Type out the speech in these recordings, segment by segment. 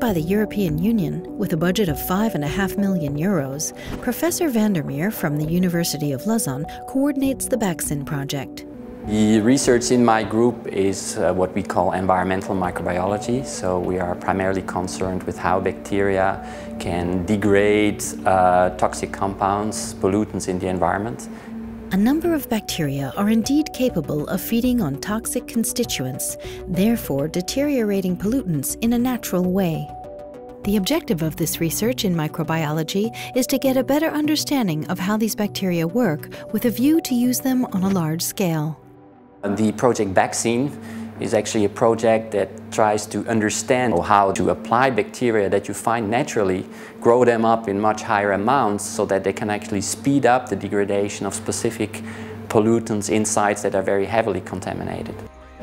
by the European Union with a budget of 5.5 million euros, Professor van der Meer from the University of Lausanne coordinates the BACSIN project. The research in my group is uh, what we call environmental microbiology. So we are primarily concerned with how bacteria can degrade uh, toxic compounds, pollutants in the environment, a number of bacteria are indeed capable of feeding on toxic constituents, therefore deteriorating pollutants in a natural way. The objective of this research in microbiology is to get a better understanding of how these bacteria work with a view to use them on a large scale. The project BACSIN is actually a project that tries to understand how to apply bacteria that you find naturally, grow them up in much higher amounts so that they can actually speed up the degradation of specific pollutants in sites that are very heavily contaminated.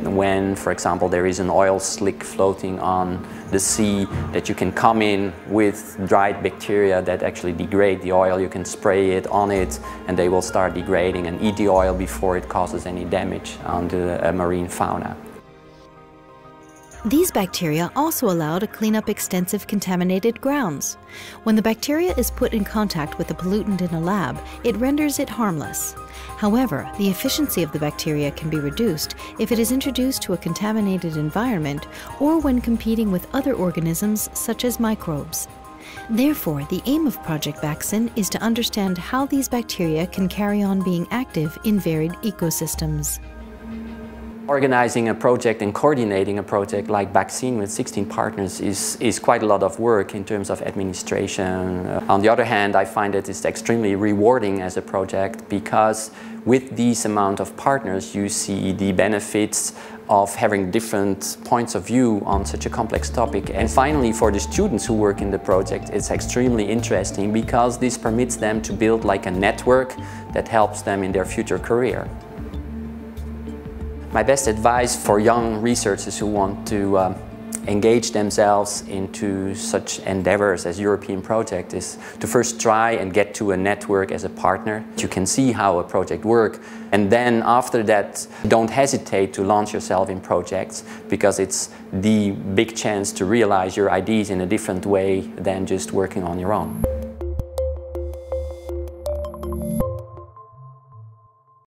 When, for example, there is an oil slick floating on the sea that you can come in with dried bacteria that actually degrade the oil, you can spray it on it and they will start degrading and eat the oil before it causes any damage on the uh, marine fauna. These bacteria also allow to clean up extensive contaminated grounds. When the bacteria is put in contact with a pollutant in a lab, it renders it harmless. However, the efficiency of the bacteria can be reduced if it is introduced to a contaminated environment or when competing with other organisms such as microbes. Therefore, the aim of Project BACSIN is to understand how these bacteria can carry on being active in varied ecosystems. Organizing a project and coordinating a project like BACSIN with 16 partners is, is quite a lot of work in terms of administration. Uh, on the other hand, I find that it's extremely rewarding as a project because with these amount of partners, you see the benefits of having different points of view on such a complex topic. And finally, for the students who work in the project, it's extremely interesting because this permits them to build like a network that helps them in their future career. My best advice for young researchers who want to um, engage themselves into such endeavors as European project is to first try and get to a network as a partner. You can see how a project works and then after that don't hesitate to launch yourself in projects because it's the big chance to realize your ideas in a different way than just working on your own.